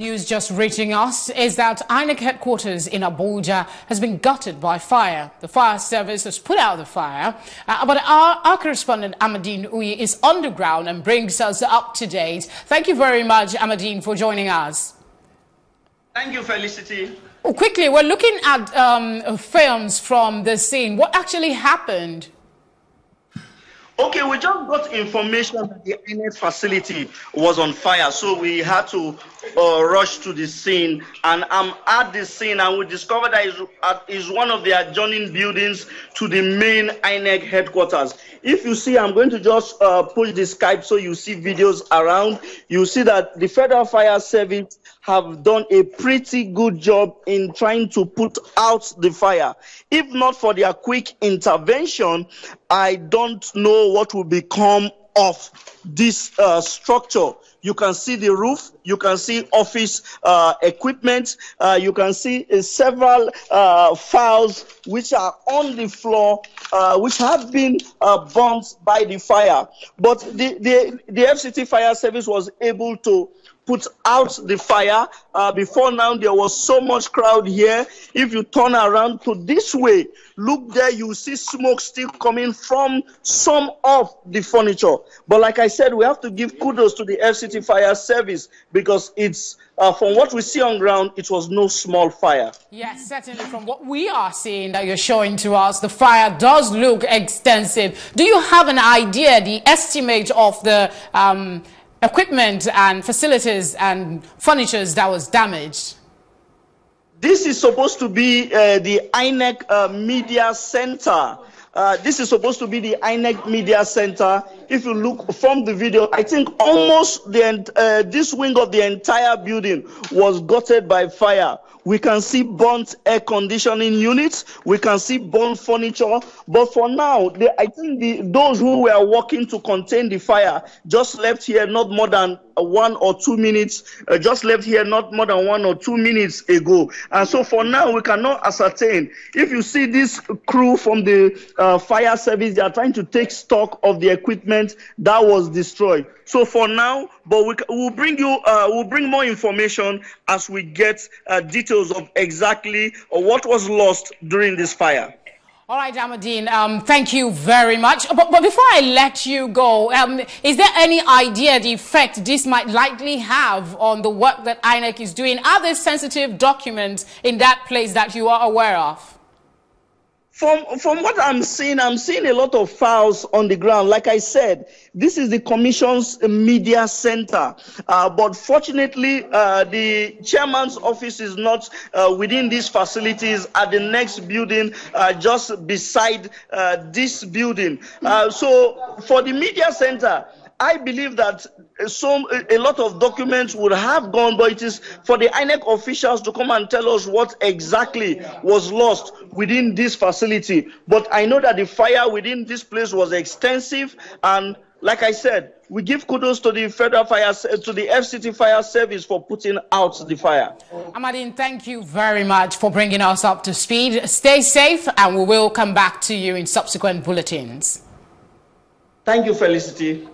News just reaching us is that INEC headquarters in Abuja has been gutted by fire. The fire service has put out the fire, uh, but our, our correspondent Amadine Uyi is underground and brings us up to date. Thank you very much, Amadine, for joining us. Thank you, Felicity. Oh, quickly, we're looking at um, films from the scene. What actually happened? Okay, we just got information that the INEC facility was on fire, so we had to uh, rush to the scene. And I'm at the scene, and we discovered that is is one of the adjoining buildings to the main INEC headquarters. If you see, I'm going to just uh, push the Skype so you see videos around. You see that the Federal Fire Service have done a pretty good job in trying to put out the fire. If not for their quick intervention, I don't know what will become of this uh, structure. You can see the roof, you can see office uh, equipment, uh, you can see uh, several uh, files which are on the floor, uh, which have been burnt by the fire. But the, the, the FCT Fire Service was able to put out the fire. Uh, before now, there was so much crowd here. If you turn around to this way, look there, you see smoke still coming from some of the furniture. But like I said, we have to give kudos to the FCT Fire Service because it's uh, from what we see on ground, it was no small fire. Yes, certainly. From what we are seeing that you're showing to us, the fire does look extensive. Do you have an idea, the estimate of the um, equipment and facilities and furnitures that was damaged? This is supposed to be uh, the INEC uh, Media Center. Uh, this is supposed to be the INEC Media Center. If you look from the video, I think almost the, uh, this wing of the entire building was gutted by fire. We can see burnt air conditioning units. We can see burnt furniture. But for now, I think the, those who were working to contain the fire just left here not more than one or two minutes, uh, just left here not more than one or two minutes ago. And so for now, we cannot ascertain. If you see this crew from the uh, fire service, they are trying to take stock of the equipment that was destroyed. So for now, but we will bring you, uh, we'll bring more information as we get uh, details of exactly what was lost during this fire. All right, Amadine, um, thank you very much. But, but before I let you go, um, is there any idea the effect this might likely have on the work that INEC is doing? Are there sensitive documents in that place that you are aware of? From, from what I'm seeing, I'm seeing a lot of files on the ground. Like I said, this is the Commission's media center. Uh, but fortunately, uh, the chairman's office is not uh, within these facilities at the next building, uh, just beside uh, this building. Uh, so for the media center, I believe that some a lot of documents would have gone, but it is for the INEC officials to come and tell us what exactly was lost within this facility. But I know that the fire within this place was extensive, and like I said, we give kudos to the Federal Fire, to the FCT Fire Service for putting out the fire. Amadine, thank you very much for bringing us up to speed. Stay safe, and we will come back to you in subsequent bulletins. Thank you, Felicity.